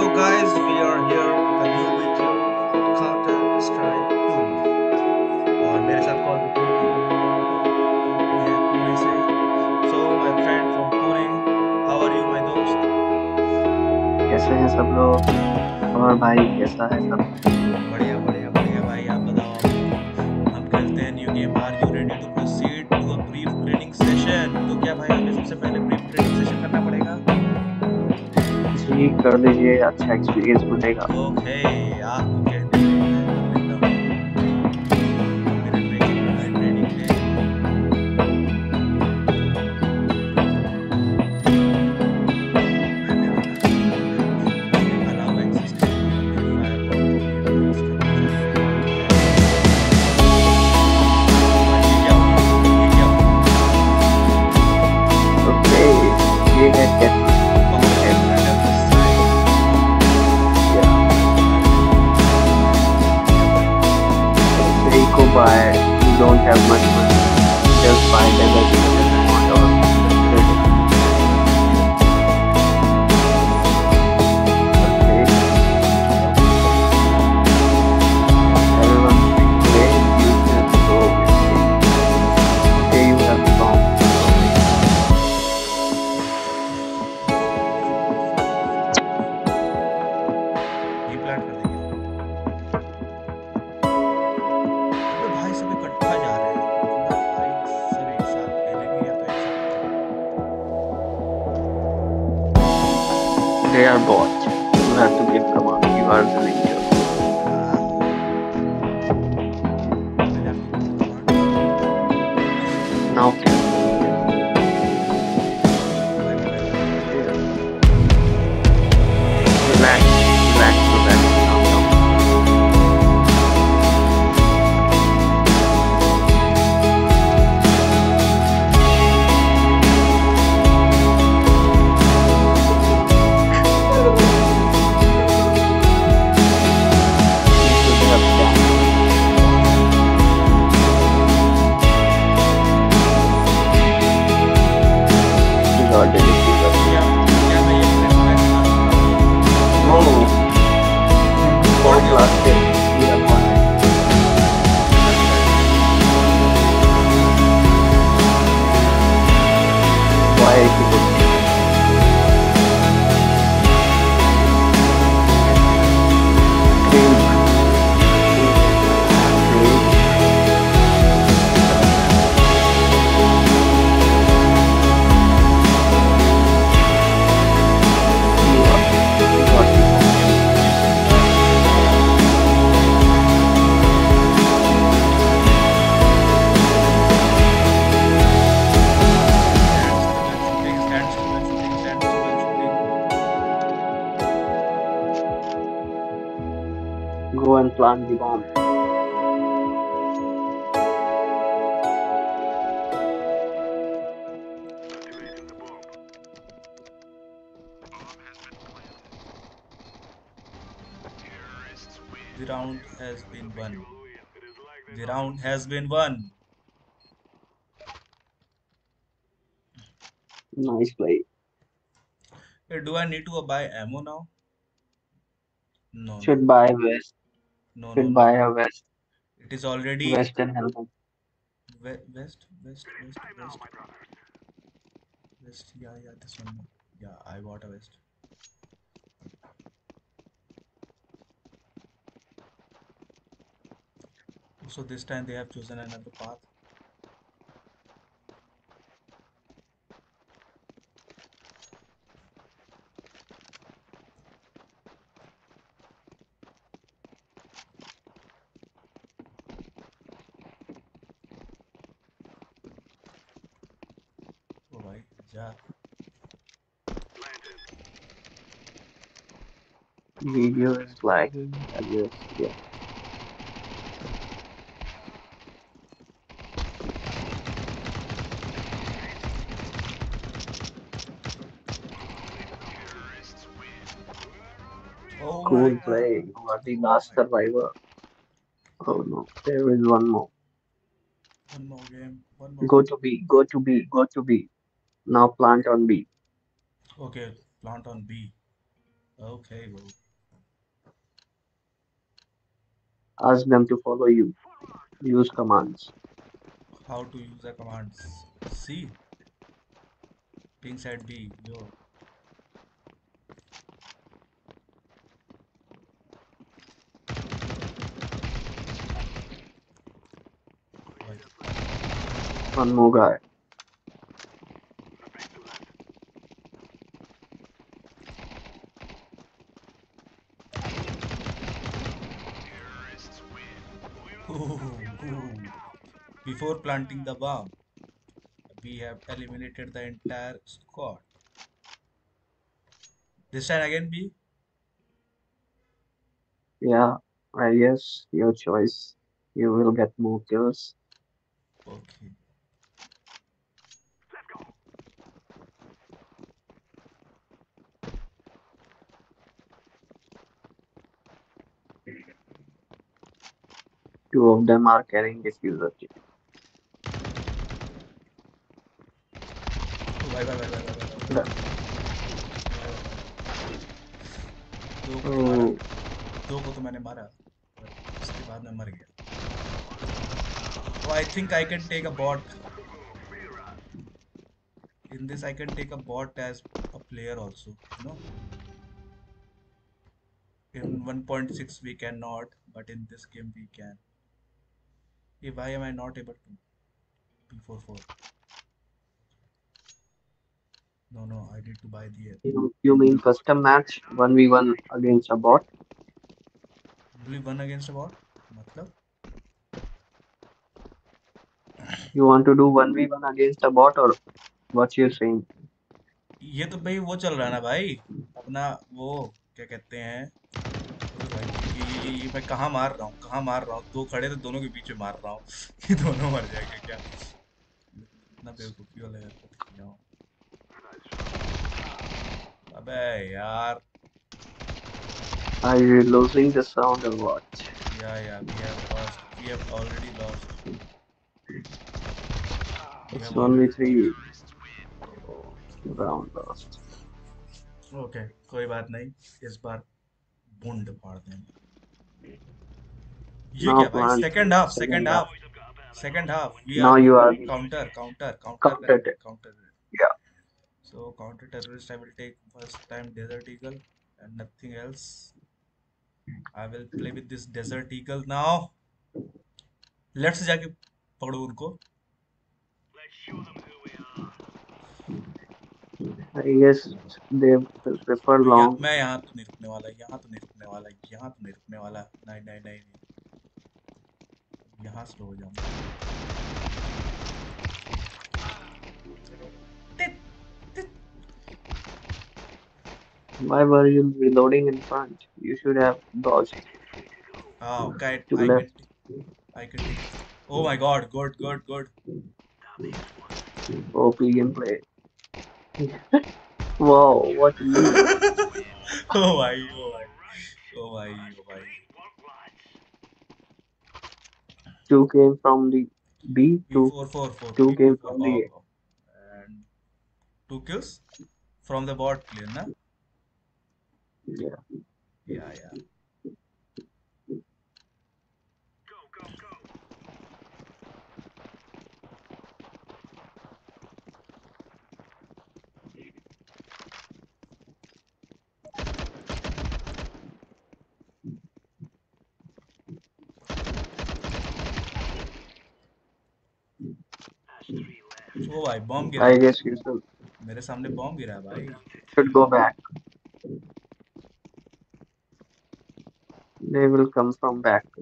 So guys, we are here with a new video Counter Strike 2 और मेरे साथ call Pune से। So my friend from Pune, how are you my दोस्त? कैसे हैं सब लोग? और भाई कैसा है सब? बढ़िया बढ़िया बढ़िया भाई आप बताओ हम खेलते हैं new game are you ready to proceed to a brief training session तो क्या भाई हमें सबसे पहले ब्रीफ ट्रेनिंग सेशन करना पड़ेगा? जी कर लीजिए अच्छा एक्सपीरियंस मिलेगा। ओके okay, कहते Go and plant the bomb. The round has been won. The round has been won. Nice play. Hey, do I need to buy ammo now? No, Should buy vest. No, no, Should no. buy a vest. It is already Vest and helmet. we- west, west, west, west, west. Yeah, yeah, this one. Yeah, I bought a vest. So this time they have chosen another path. job. Video is I guess, yeah. Oh cool play, oh, you are the last survivor. Oh no, there is one more. One more game. One more go game. to B, go to B, go to B. Now plant on B. Okay, plant on B. Okay, bro. Ask them to follow you. Use commands. How to use the commands? C. Ping side B. Yo. One more guy. Before planting the bomb, we have eliminated the entire squad. This time again, B. Yeah, I guess your choice. You will get more kills. Okay. Two of them are carrying diffuser kit. Oh, bye bye bye bye bye bye. Done. दो को तो मारा Oh, दो को तो मैंने मारा और उसके बाद मैं मर गया Oh, I think I can take a bot. In this, I can take a bot as a player also. You know. In 1.6 we cannot, but in this game we can. Hey, why am I not able to? P44. No, no, I need to buy the. you, you mean custom match 1v1 against a bot? Do we one against a bot? मतलब You want to do 1v1 against a bot or what you're saying? ये तो भाई वो चल रहा है ना भाई अपना वो क्या कहते हैं भाई ये ये मैं कहाँ मार रहा हूँ कहाँ मार रहा हूँ दो खड़े थे दोनों के बीच में मार रहा हूँ ये दोनों मर जाएँगे क्या इतना बेवकूफ़ी वाला हूँ अबे यार Are you losing the sound or what? या या we have lost we have already lost It's only three round lost. Okay कोई बात नहीं इस बार bond for ये क्या भाई? Second half second half second half now you are counter counter counter counter या so counter terrorist I will take first time desert eagle and nothing else I will play with this desert eagle now let's जाके पकड़ो उनको। Prefer मैं यहाँ long. मैं यहाँ तो नहीं रुकने वाला यहाँ तो नहीं रुकने वाला यहाँ तो नहीं रुकने वाला नहीं नहीं नहीं यहाँ स्लो हो जाऊँगा। Why were you reloading in front? You should have dodged Oh, okay, to I left. can, I can take. Oh my God, good, good, good. OP gameplay. wow, what lead? oh my, oh my, oh my, oh my. Two came from the B, two four four four. two came from the A. And two kills from the bot clear, na? Yeah. Yeah, yeah. ओ भाई bomb गिरा। है guess you मेरे सामने bomb गिरा है भाई। should go back. They will come from back.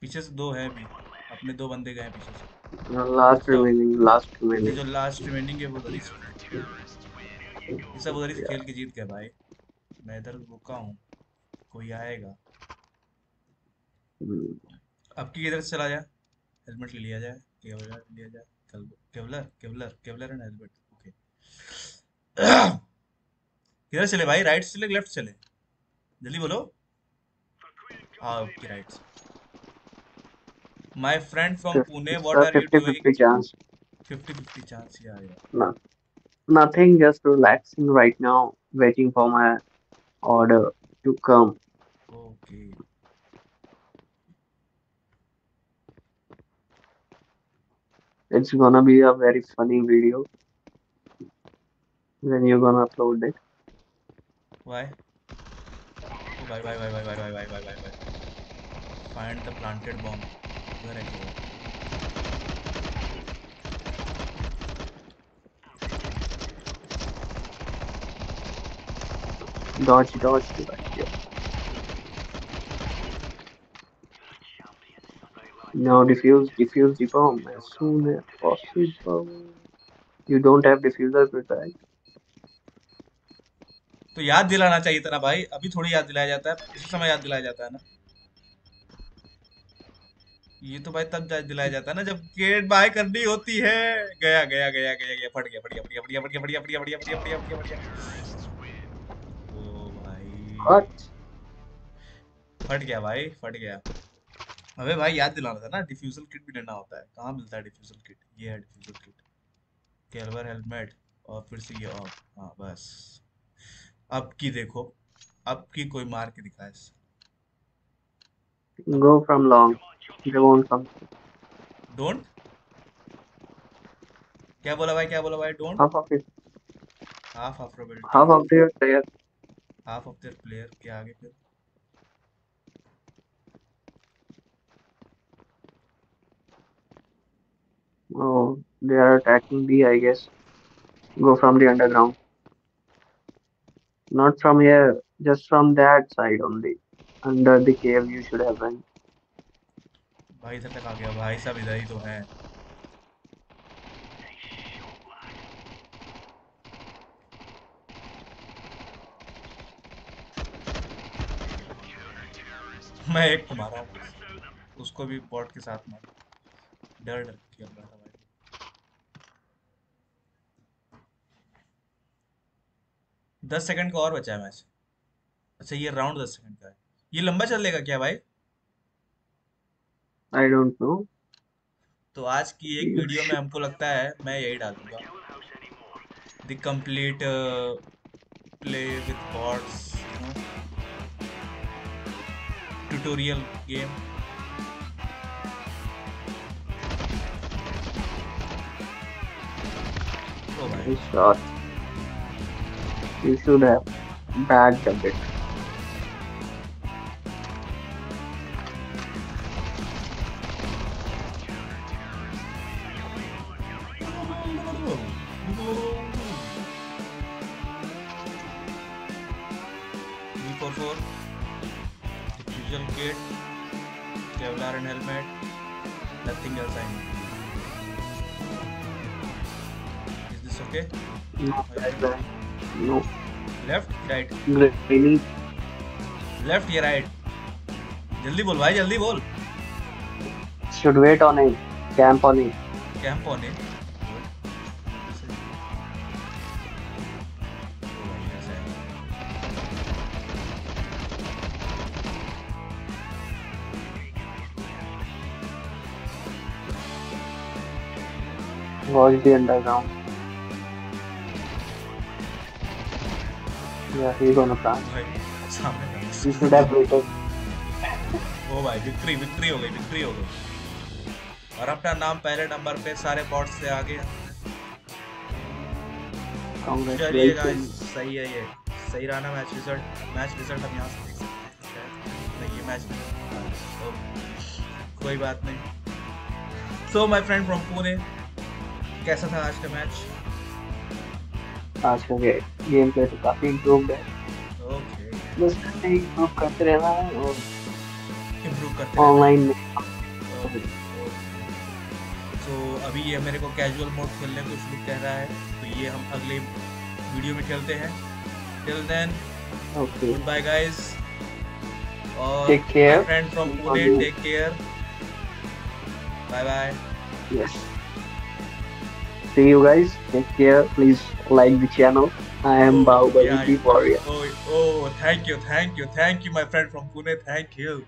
पीछे से दो है भी अपने दो बंदे गए पीछे से। remaining, last ये remaining. जो लास्ट रिमेनिंग है वो उधर ही ये सब उधर ही खेल के जीत गए भाई। मैं इधर रुका हूँ। कोई आएगा। Hmm. अब की इधर से चला जाए? हेलमेट ले लिया जाए। केवलर ले लिया जाए। Kevlar kevlar kevlar and helmet okay किधर चले भाई राइट चले लेफ़्ट चले जल्दी बोलो हाँ okay right my friend from Pune what are you doing 50 chance. 50 50 chance या या nothing, just relaxing right now, waiting for my order to come. Okay. It's gonna be a very funny video when you're gonna upload it. Why? Oh, why, why, why, why, why, why, why, why, why, why? Find the planted bomb. Where है वो? Dodge, dodge, dodge. Yeah. Now defuse, defuse the bomb as soon as possible. You don't have diffuser prepared. तो याद दिलाना चाहिए था ना भाई अभी थोड़ी याद दिलाया जाता है इसी समय याद दिलाया जाता है ना ये तो भाई तब याद दिलाया जाता है ना जब गेट बाय करनी होती है गया गया गया गया गया फट गया फट गया फट गया फट गया फट गया फट गया फट गया फट गया फट गया फट गया फट गया ओ भाई फट गया भाई फट गया अबे भाई याद दिलाना था ना डिफ्यूजल किट भी लेना होता है। कहाँ मिलता है डिफ्यूजल किट ये है डिफ्यूजल किट कैलवर हेलमेट और फिर से ये ऑफ़ हाँ बस। अब की देखो। अब की कोई मार के दिखाए। Go from long. They won't come. Don't क्या बोला भाई? क्या बोला भाई? Don't of it. Half of Half of their player. Half of their player के आगे फिर। Oh, they are attacking B, I guess. Go from the underground. Not from here, just from that side only. Under the cave, you should have went. भाई इधर तक आ गया भाई सब इधर ही तो है मैं एक को मारा उसको भी बॉट के साथ मारा डर डर खेल रहा था भाई। दस सेकंड का और बचा है मैच। अच्छा ये राउंड दस सेकंड का है। ये लंबा चलेगा क्या भाई? I don't know. तो आज की एक वीडियो में हमको लगता है मैं यही डालूँगा। The complete play with bots tutorial game Oh my. God! shot. You should have bagged a bit. for kit, Kevlar and helmet, nothing else I need. Is this okay bad. No. left right Granny. Left या right जल्दी बोल भाई जल्दी बोल Should wait on it. Camp on it. Camp on है Watch the underground. Yeah, he's सामने था। You should have waited. ओ भाई विक्ट्री विक्ट्री हो गई विक्ट्री हो गई। और अपना नाम पहले नंबर पे सारे बॉट्स से आगे। चलिए गाइस सही है ये। सही रहा ना मैच रिज़ल्ट मैच रिज़ल्ट हम यहाँ से देख सकते हैं। नहीं ये मैच तो कोई बात नहीं। So my friend from Pune कैसा था आज का मैच आज का गेम प्ले तो काफ़ी इम्प्रूव है। ओके बस इम्प्रूव करते रहना है और इम्प्रूव करते ऑनलाइन में। तो अभी ये मेरे को कैजुअल मोड खेलने को शुरू कह रहा है तो ये हम अगले वीडियो में खेलते हैं। Till then okay good bye guys और Take care. Friend from Pune take care bye bye Yes. See you guys. Take care. Please like the channel. I am Oh, Bahubali yeah, Warrior. Oh, oh, thank you, thank you, thank you, my friend from Pune. Thank you.